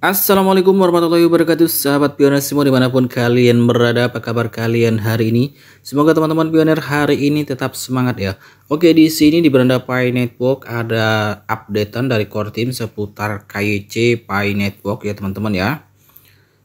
Assalamualaikum warahmatullahi wabarakatuh Sahabat pioner semua di mana pun kalian berada Apa kabar kalian hari ini Semoga teman-teman pioner hari ini tetap semangat ya Oke di sini di beranda Pi Network Ada updatean dari core team seputar KYC Pi Network ya teman-teman ya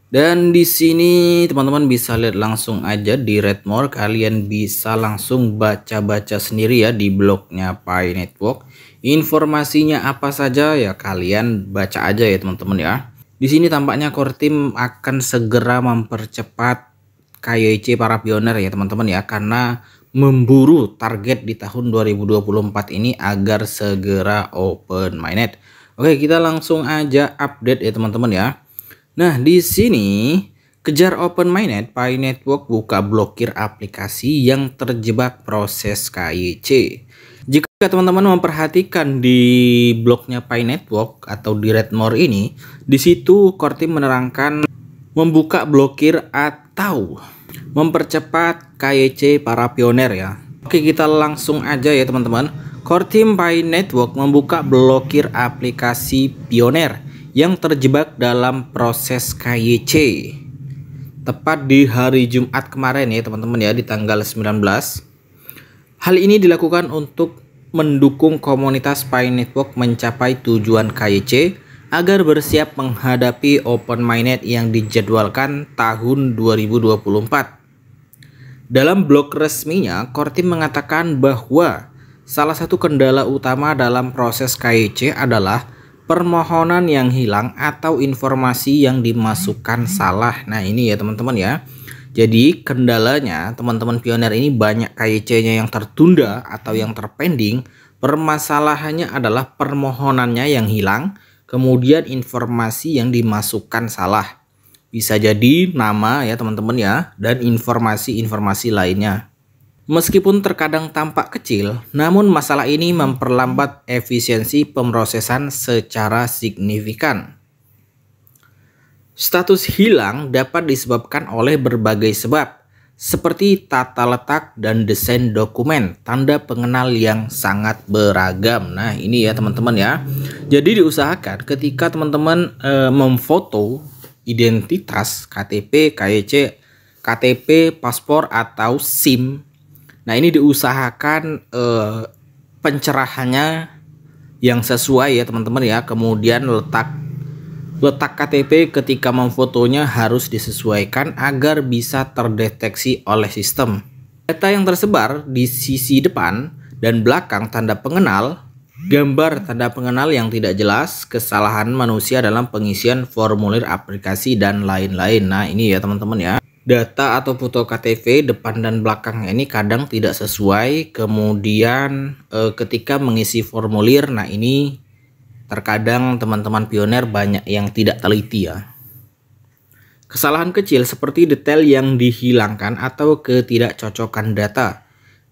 dan di sini teman-teman bisa lihat langsung aja di Redmore kalian bisa langsung baca-baca sendiri ya di blognya Pi Network. Informasinya apa saja ya kalian baca aja ya teman-teman ya. Di sini tampaknya core team akan segera mempercepat KYC para pioner ya teman-teman ya karena memburu target di tahun 2024 ini agar segera open mainnet. Oke, kita langsung aja update ya teman-teman ya. Nah, di sini kejar open mainnet, Pi Network buka blokir aplikasi yang terjebak proses KYC. Jika teman-teman memperhatikan di bloknya Pi Network atau di Redmore ini, di situ Core menerangkan membuka blokir atau mempercepat KYC para pioner ya. Oke, kita langsung aja ya teman-teman. Core Team Pi Network membuka blokir aplikasi pioner yang terjebak dalam proses KYC tepat di hari Jumat kemarin ya teman-teman ya di tanggal 19 hal ini dilakukan untuk mendukung komunitas Pi Network mencapai tujuan KYC agar bersiap menghadapi open mainnet yang dijadwalkan tahun 2024 dalam blog resminya Kortim mengatakan bahwa salah satu kendala utama dalam proses KYC adalah permohonan yang hilang atau informasi yang dimasukkan salah. Nah, ini ya teman-teman ya. Jadi kendalanya teman-teman pioner ini banyak KYC-nya yang tertunda atau yang terpending. Permasalahannya adalah permohonannya yang hilang, kemudian informasi yang dimasukkan salah. Bisa jadi nama ya teman-teman ya dan informasi-informasi lainnya. Meskipun terkadang tampak kecil, namun masalah ini memperlambat efisiensi pemrosesan secara signifikan. Status hilang dapat disebabkan oleh berbagai sebab, seperti tata letak dan desain dokumen, tanda pengenal yang sangat beragam. Nah, ini ya teman-teman ya. Jadi diusahakan ketika teman-teman e, memfoto identitas KTP, KYC, KTP, paspor atau SIM Nah ini diusahakan eh, pencerahannya yang sesuai ya teman-teman ya. Kemudian letak letak KTP ketika memfotonya harus disesuaikan agar bisa terdeteksi oleh sistem. Data yang tersebar di sisi depan dan belakang tanda pengenal, gambar tanda pengenal yang tidak jelas, kesalahan manusia dalam pengisian formulir aplikasi dan lain-lain. Nah ini ya teman-teman ya data atau foto KTP depan dan belakang ini kadang tidak sesuai kemudian e, ketika mengisi formulir nah ini terkadang teman-teman pioner banyak yang tidak teliti ya kesalahan kecil seperti detail yang dihilangkan atau ketidakcocokan data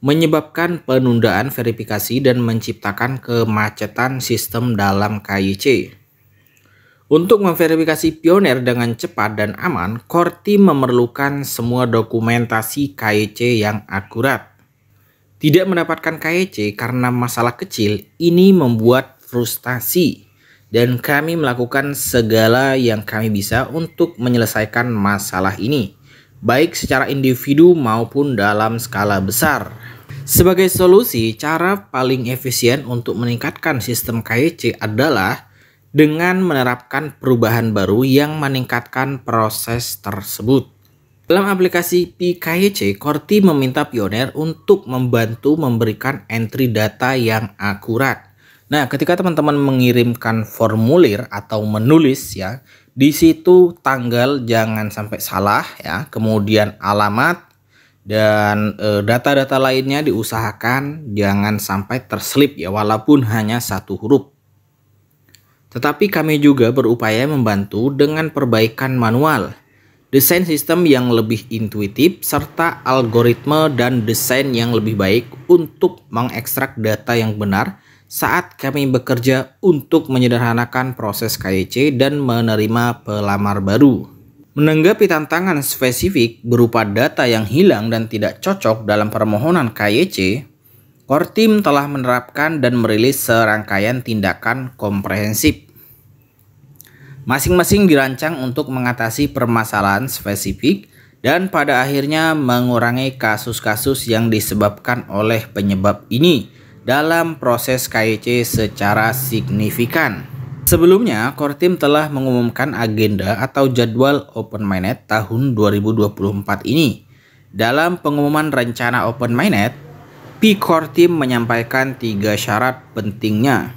menyebabkan penundaan verifikasi dan menciptakan kemacetan sistem dalam KYC untuk memverifikasi pioner dengan cepat dan aman, team memerlukan semua dokumentasi KYC yang akurat. Tidak mendapatkan KYC karena masalah kecil, ini membuat frustasi. Dan kami melakukan segala yang kami bisa untuk menyelesaikan masalah ini, baik secara individu maupun dalam skala besar. Sebagai solusi, cara paling efisien untuk meningkatkan sistem KYC adalah dengan menerapkan perubahan baru yang meningkatkan proses tersebut. Dalam aplikasi PKYC, Korti meminta pioner untuk membantu memberikan entry data yang akurat. Nah, ketika teman-teman mengirimkan formulir atau menulis ya, di situ tanggal jangan sampai salah ya, kemudian alamat dan eh, data-data e, lainnya diusahakan jangan sampai terselip ya walaupun hanya satu huruf. Tetapi kami juga berupaya membantu dengan perbaikan manual, desain sistem yang lebih intuitif, serta algoritma dan desain yang lebih baik untuk mengekstrak data yang benar saat kami bekerja untuk menyederhanakan proses KYC dan menerima pelamar baru. Menanggapi tantangan spesifik berupa data yang hilang dan tidak cocok dalam permohonan KYC, Core Team telah menerapkan dan merilis serangkaian tindakan komprehensif. Masing-masing dirancang untuk mengatasi permasalahan spesifik dan pada akhirnya mengurangi kasus-kasus yang disebabkan oleh penyebab ini dalam proses KIC secara signifikan. Sebelumnya, Core Team telah mengumumkan agenda atau jadwal Open Mainnet tahun 2024 ini. Dalam pengumuman rencana Open Mainnet, P-Core Team menyampaikan tiga syarat pentingnya,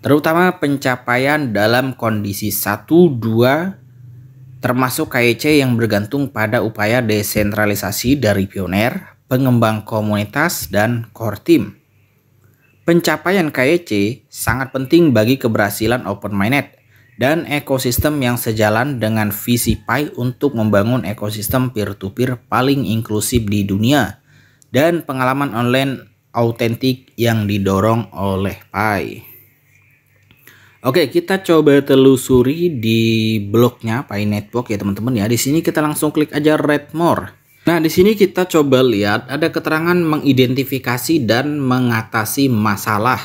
terutama pencapaian dalam kondisi 1, 2, termasuk KIC yang bergantung pada upaya desentralisasi dari pioner, pengembang komunitas, dan core team. Pencapaian KIC sangat penting bagi keberhasilan Open Mainnet dan ekosistem yang sejalan dengan visi PI untuk membangun ekosistem peer-to-peer -peer paling inklusif di dunia dan pengalaman online autentik yang didorong oleh PI. Oke, kita coba telusuri di blognya Pi Network ya teman-teman ya. Di sini kita langsung klik aja read more. Nah, di sini kita coba lihat ada keterangan mengidentifikasi dan mengatasi masalah.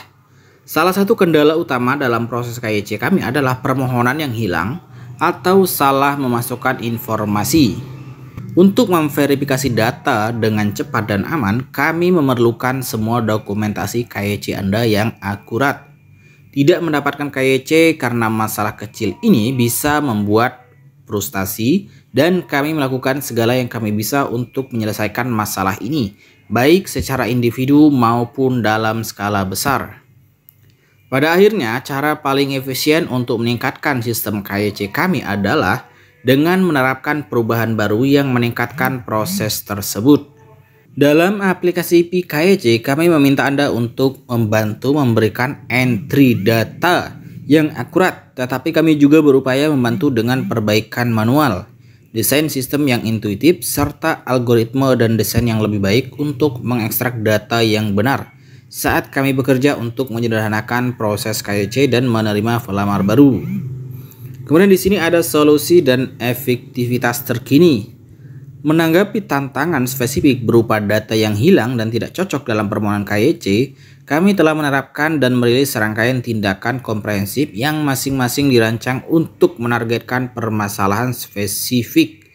Salah satu kendala utama dalam proses KYC kami adalah permohonan yang hilang atau salah memasukkan informasi. Untuk memverifikasi data dengan cepat dan aman, kami memerlukan semua dokumentasi KYC Anda yang akurat. Tidak mendapatkan KYC karena masalah kecil ini bisa membuat frustasi dan kami melakukan segala yang kami bisa untuk menyelesaikan masalah ini, baik secara individu maupun dalam skala besar. Pada akhirnya, cara paling efisien untuk meningkatkan sistem KYC kami adalah dengan menerapkan perubahan baru yang meningkatkan proses tersebut. Dalam aplikasi PKEC, kami meminta Anda untuk membantu memberikan entry data yang akurat, tetapi kami juga berupaya membantu dengan perbaikan manual, desain sistem yang intuitif, serta algoritma dan desain yang lebih baik untuk mengekstrak data yang benar saat kami bekerja untuk menyederhanakan proses KYC dan menerima pelamar baru. Kemudian di sini ada solusi dan efektivitas terkini Menanggapi tantangan spesifik berupa data yang hilang dan tidak cocok dalam permohonan KYC, kami telah menerapkan dan merilis serangkaian tindakan komprehensif yang masing-masing dirancang untuk menargetkan permasalahan spesifik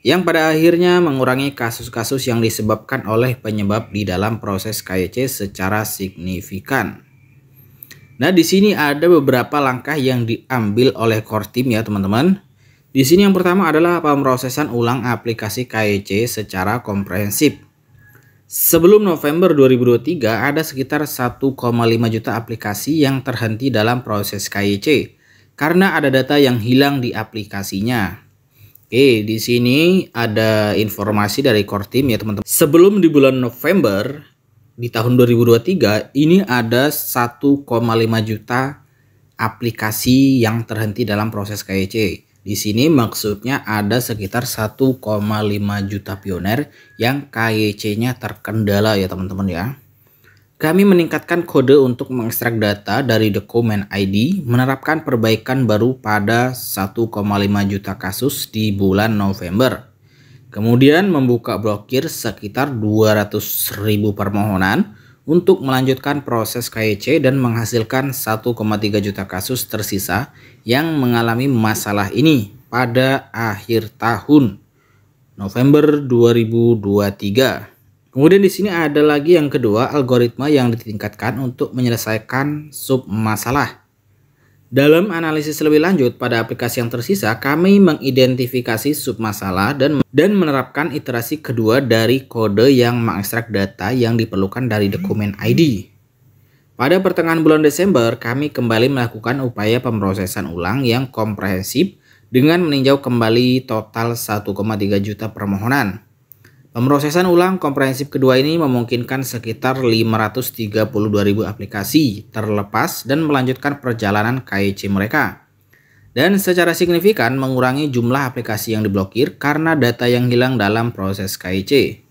yang pada akhirnya mengurangi kasus-kasus yang disebabkan oleh penyebab di dalam proses KYC secara signifikan. Nah, di sini ada beberapa langkah yang diambil oleh core team ya, teman-teman. Di sini yang pertama adalah pemrosesan ulang aplikasi KEC secara komprehensif. Sebelum November 2023 ada sekitar 1,5 juta aplikasi yang terhenti dalam proses KEC karena ada data yang hilang di aplikasinya. Oke, di sini ada informasi dari core team ya teman-teman. Sebelum di bulan November di tahun 2023 ini ada 1,5 juta aplikasi yang terhenti dalam proses KEC. Di sini maksudnya ada sekitar 1,5 juta pioner yang KYC-nya terkendala ya teman-teman ya. Kami meningkatkan kode untuk mengekstrak data dari dokumen ID, menerapkan perbaikan baru pada 1,5 juta kasus di bulan November. Kemudian membuka blokir sekitar 200.000 permohonan untuk melanjutkan proses KYC dan menghasilkan 1,3 juta kasus tersisa yang mengalami masalah ini pada akhir tahun November 2023. Kemudian di sini ada lagi yang kedua, algoritma yang ditingkatkan untuk menyelesaikan sub masalah. Dalam analisis lebih lanjut pada aplikasi yang tersisa, kami mengidentifikasi submasalah dan dan menerapkan iterasi kedua dari kode yang mengekstrak data yang diperlukan dari dokumen ID. Pada pertengahan bulan Desember, kami kembali melakukan upaya pemrosesan ulang yang komprehensif dengan meninjau kembali total 1,3 juta permohonan. Pemrosesan ulang komprehensif kedua ini memungkinkan sekitar 532.000 aplikasi terlepas dan melanjutkan perjalanan KIC mereka. Dan secara signifikan mengurangi jumlah aplikasi yang diblokir karena data yang hilang dalam proses KIC.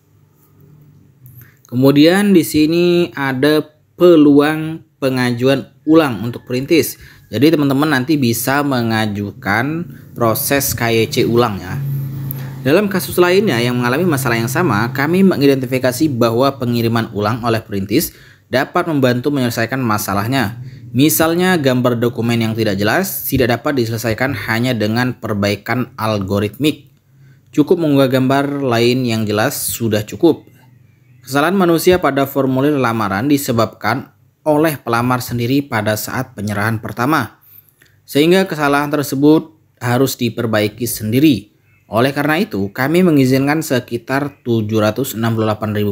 Kemudian di sini ada peluang pengajuan ulang untuk perintis. Jadi teman-teman nanti bisa mengajukan proses KYC ulang ya. Dalam kasus lainnya yang mengalami masalah yang sama, kami mengidentifikasi bahwa pengiriman ulang oleh perintis dapat membantu menyelesaikan masalahnya. Misalnya gambar dokumen yang tidak jelas tidak dapat diselesaikan hanya dengan perbaikan algoritmik. Cukup mengunggah gambar lain yang jelas sudah cukup. Kesalahan manusia pada formulir lamaran disebabkan oleh pelamar sendiri pada saat penyerahan pertama. Sehingga kesalahan tersebut harus diperbaiki sendiri. Oleh karena itu, kami mengizinkan sekitar 768.000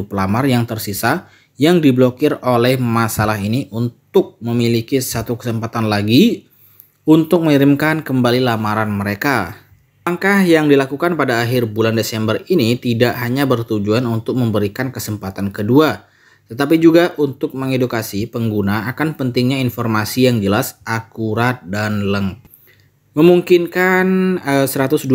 pelamar yang tersisa yang diblokir oleh masalah ini untuk memiliki satu kesempatan lagi untuk mengirimkan kembali lamaran mereka. Langkah yang dilakukan pada akhir bulan Desember ini tidak hanya bertujuan untuk memberikan kesempatan kedua, tetapi juga untuk mengedukasi pengguna akan pentingnya informasi yang jelas, akurat, dan lengkap. Memungkinkan eh, 123.000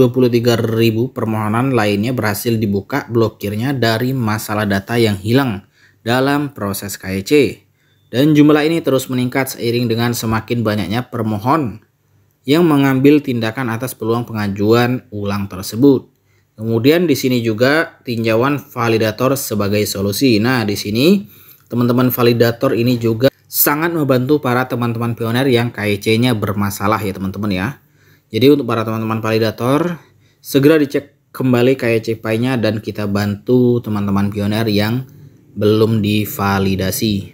permohonan lainnya berhasil dibuka blokirnya dari masalah data yang hilang dalam proses KEC. Dan jumlah ini terus meningkat seiring dengan semakin banyaknya permohon yang mengambil tindakan atas peluang pengajuan ulang tersebut. Kemudian di sini juga tinjauan validator sebagai solusi. Nah, di sini teman-teman validator ini juga sangat membantu para teman-teman pioner yang KIC-nya bermasalah ya teman-teman ya. Jadi untuk para teman-teman validator segera dicek kembali KIC nya dan kita bantu teman-teman pioner yang belum divalidasi.